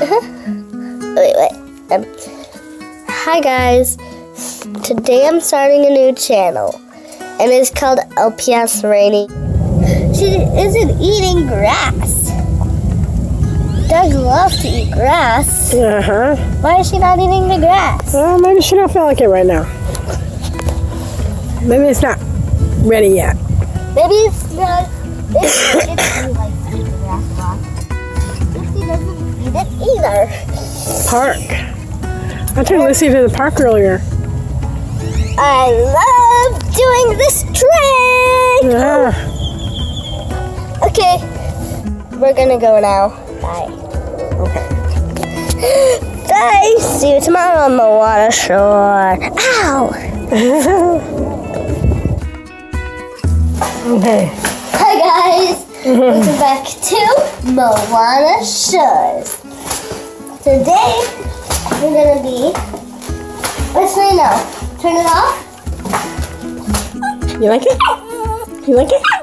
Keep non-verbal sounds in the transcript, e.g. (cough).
(laughs) wait, wait. Um, hi guys. Today I'm starting a new channel, and it's called LPS Rainy. She isn't eating grass. Dogs love to eat grass. Uh huh. Why is she not eating the grass? Well, maybe she don't feel like it right now. Maybe it's not ready yet. Maybe it's not. (laughs) Maybe she eat. Park. I took Lucy to the park earlier. I love doing this trick. Yeah. Okay, we're gonna go now. Bye. Okay. (gasps) Bye. See you tomorrow on the water shore. Ow! (laughs) Okay. Hi guys. (laughs) Welcome back to Moana Shores. Today we're gonna be. Let's say no. Turn it off. You like it? You like it?